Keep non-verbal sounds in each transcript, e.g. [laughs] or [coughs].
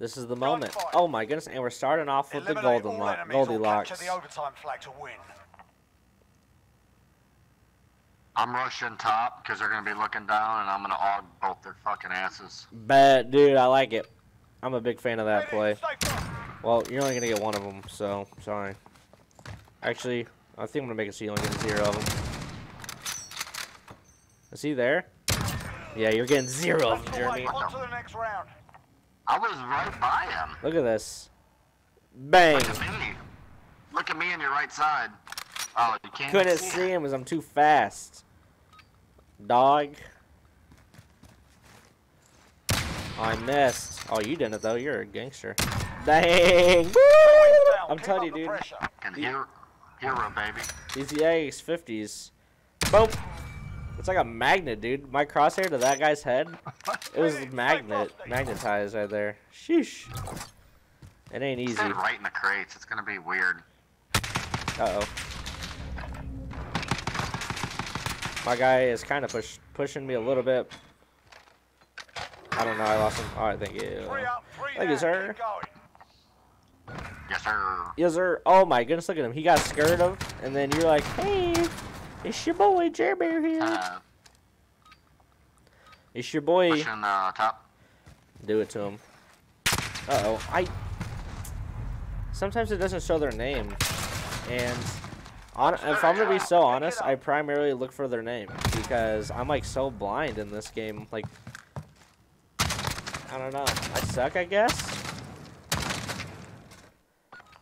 This is the moment. Oh my goodness, and we're starting off with the golden lock, Goldilocks. the overtime flag to win. I'm rushing top because they're gonna be looking down, and I'm gonna og both their fucking asses. Bet, dude, I like it. I'm a big fan of that play. Well, you're only gonna get one of them, so sorry. Actually, I think I'm gonna make it so you only get zero of them. Is he there? Yeah, you're getting zero of them, That's the way. Jeremy. On to the next round. I was right by him. Look at this. Bang! Look at me. Look at me on your right side. Oh, you can't Couldn't see, see him because I'm too fast. Dog. Oh, I missed. Oh, you didn't though. You're a gangster. Dang! Woo! Two wins down. I'm Keep telling you, dude. pressure. And hero, hero, baby. These Yanks 50s. Boom. It's like a magnet, dude. My crosshair to that guy's head. [laughs] It was magnet, magnetized right there. Sheesh. It ain't easy. Right in the crates. It's gonna be weird. Uh oh. My guy is kind of push pushing me a little bit. I don't know. I lost him. All right, thank you. Three up, three Thank you, sir. Yes, sir. Yes, sir. Oh my goodness, look at him. He got scared of, and then you're like, hey, it's your boy Jerbear here. Uh, It's your boy. pushing uh, top. Do it to him. Uh oh. I. Sometimes it doesn't show their name, and on, if I'm gonna be so honest, I primarily look for their name because I'm like so blind in this game. Like, I don't know. I suck, I guess.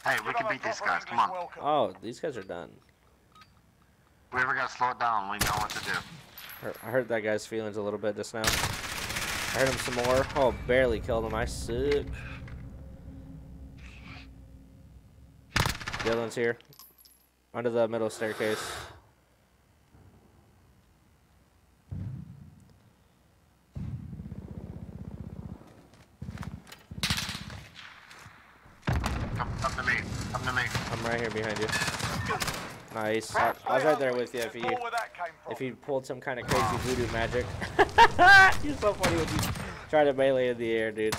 Hey, we can beat these guys. Come on. Oh, these guys are done. We ever gotta slow it down. We know what to do. I hurt that guy's feelings a little bit just now. I hurt him some more. Oh, barely killed him. I suck. The other one's here. Under the middle staircase. Come, come to me. Come to me. I'm right here behind you. Nice. I, I was right there with you if you Ball where that came from. if you pulled some kind of crazy ah. voodoo magic. [laughs] You're so funny when you try to melee in the air, dude.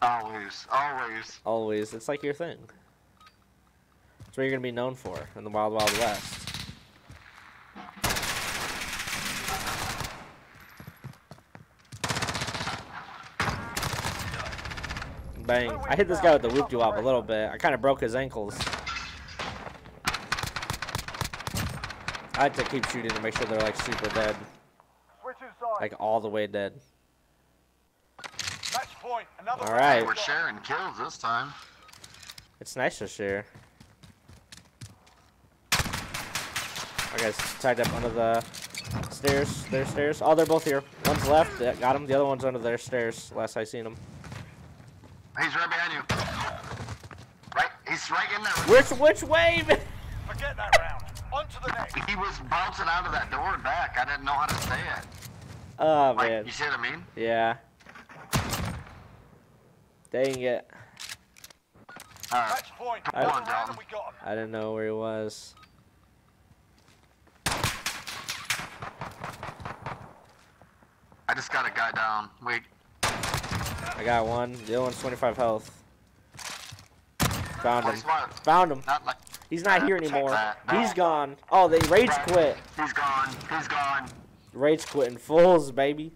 Always. Always. Always. It's like your thing. It's what you're gonna be known for in the Wild Wild West. Bang. I hit this guy with the whoop de wop a little bit. I kind of broke his ankles. I had to keep shooting to make sure they're like super dead. Like all the way dead. Match point. Another All round right. to We're go. sharing kills this time. It's nice to share. I guys tied up under the stairs. Their stairs. Oh, they're both here. One's left. Got him. The other one's under their stairs. Last I seen him. He's right behind you. Right. He's right in there. Which which way? Forget that round. On to the next. He was bouncing out of that door and back. I didn't know how to say it. Oh Like, man. you see what I mean? Yeah. Dang it. Alright. Match point. I- Another Come on, round Dalton. and we got him. I didn't know where he was. I just got a guy down. Wait. I got one. The other one's 25 health. Found him. Found him. Not like. He's not here anymore. Uh, He's gone. Oh, they rage quit. He's gone. He's gone. Rage quitting fools, baby.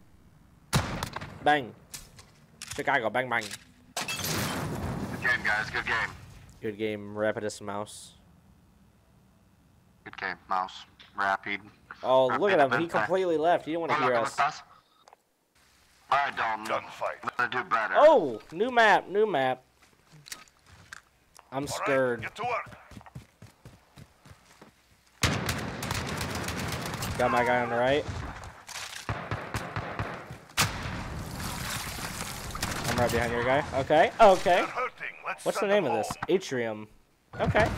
Bang. Chicago, bang bang. Good game, guys. Good game. Good game, Rapidus Mouse. Good game. Mouse. Rapid. Oh, look at him. He completely left. He didn't want to hear look, us. look, us. Alright, Dalton. Gunfight. I'm gonna do better. Oh, new map, new map. I'm All right, scared. get to work. Got my guy on the right. I'm right behind your guy. Okay, okay. Not hurting. Let's What's the name of this? Atrium. Okay.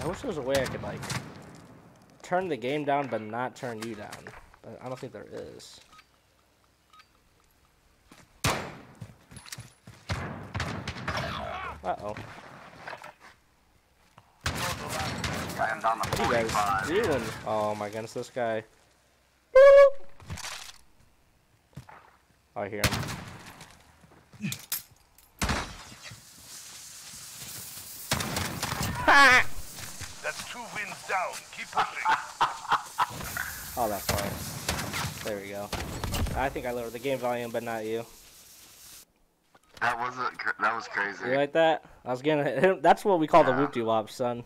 I wish there was a way I could like turn the game down but not turn you down. But I don't think there is. Uh oh. I am What are you guys doing? Oh my goodness, this guy. I hear him. That's two wins down. Keep pushing. [laughs] Oh, that's why. There we go. I think I lowered the game volume, but not you. That was a, that was crazy. You like that? I was gonna him. [laughs] That's what we call the whoop de wop, son.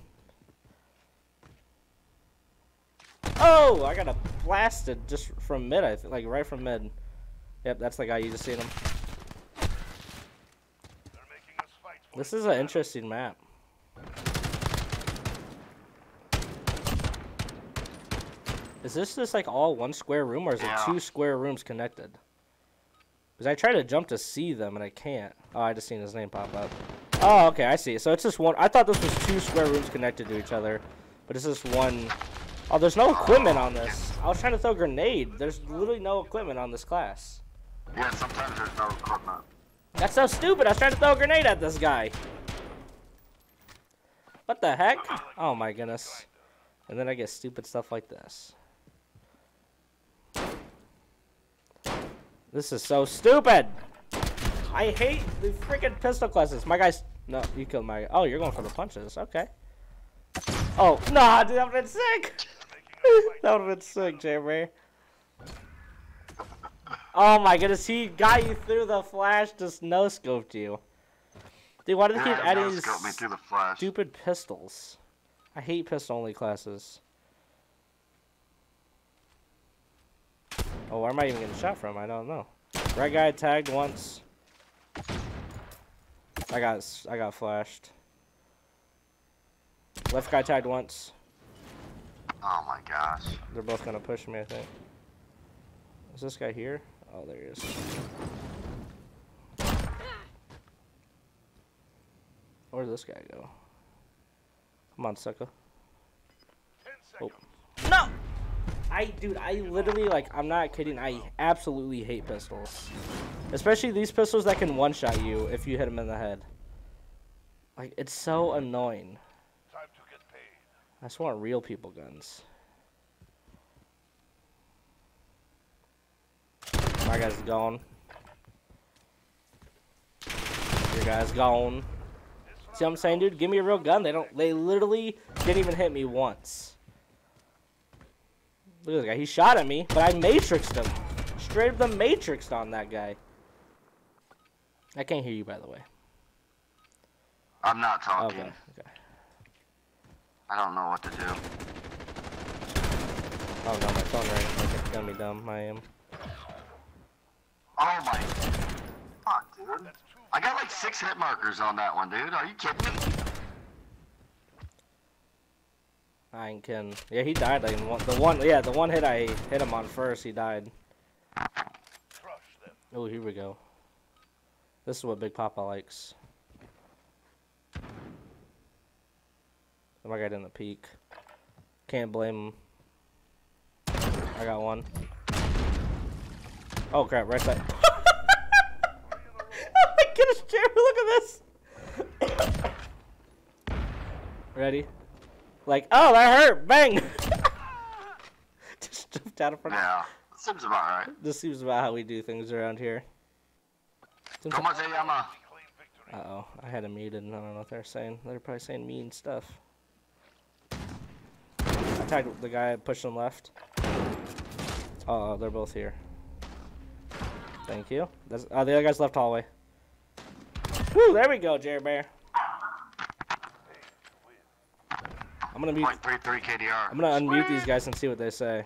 Oh, I got a blasted just from mid. I think, like right from mid. Yep, that's the guy you just seen him. They're making us fight for This is an interesting map. Is this just like all one square room, or is Yeah. it two square rooms connected? Because I try to jump to see them and I can't. Oh, I just seen his name pop up. Oh, okay, I see. So it's just one. I thought this was two square rooms connected to each other, but it's just one. Oh, there's no equipment on this. I was trying to throw a grenade. There's literally no equipment on this class. Yeah, sometimes there's no equipment. That's so stupid. I was trying to throw a grenade at this guy. What the heck? Oh my goodness. And then I get stupid stuff like this. This is so stupid. I hate the freaking pistol classes. My guy's no, you killed my. Oh, you're going for the punches. Okay. Oh nah, dude, that would've been sick. that would've been sick, Jeremy. Oh my goodness, he got you through the flash, just no scoped you. Dude, why do they keep Yeah, adding these me through the flash. stupid pistols? I hate pistol only classes. Oh, where am I even getting shot from? I don't know. Right guy tagged once. I got I got flashed. Left guy tagged once. Oh my gosh. They're both gonna push me, I think. Is this guy here? Oh, there he is. Where did this guy go? Come on, sucker. Ten Oh. seconds. No! I, dude, I literally, like, I'm not kidding. I absolutely hate pistols. Especially these pistols that can one-shot you if you hit them in the head. Like, it's so annoying. Time to get paid. I just want real people guns. My guy's gone. Your guy's gone. See what I'm saying, dude? Give me a real gun. They don't. They literally didn't even hit me once. Look at this guy. He shot at me, but I matrixed him. Straight up the matrixed on that guy. I can't hear you, by the way. I'm not talking. Okay. Okay. I don't know what to do. Oh no, my phone rang. Okay, it's gonna be dumb. I am. Oh my. Fuck, dude. I got like six hit markers on that one, dude. Are you kidding me? I ain't kidding. Yeah, he died. Like, one, the one, yeah, the one hit I hit him on first, he died. crush them. Oh, here we go. This is what Big Papa likes. My guy didn't peek. Can't blame him. I got one. Oh crap! Right side. [laughs] oh my goodness, Jeremy! Look at this. [coughs] Ready? Like, oh, that hurt! Bang! [laughs] Just jumped out in front. Yeah. Seems about right. This seems about how we do things around here. Seems Como se llama? Claim victory. Uh oh, I had a muted. and I don't know what they're saying. They're probably saying mean stuff. I tagged the guy pushing left. Oh, they're both here. Thank you. That's, oh, the other guy's left hallway. Woo, there we go, Jerry Bear. I'm gonna mute. Three three KDR. I'm gonna unmute these guys and see what they say.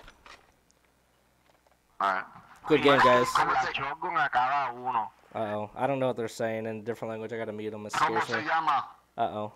Alright. Good game, guys. ¿Cómo se, con a cada uno. Uh oh, I don't know what they're saying in different language. I gotta mute them. It ¿Cómo scares me. Uh oh.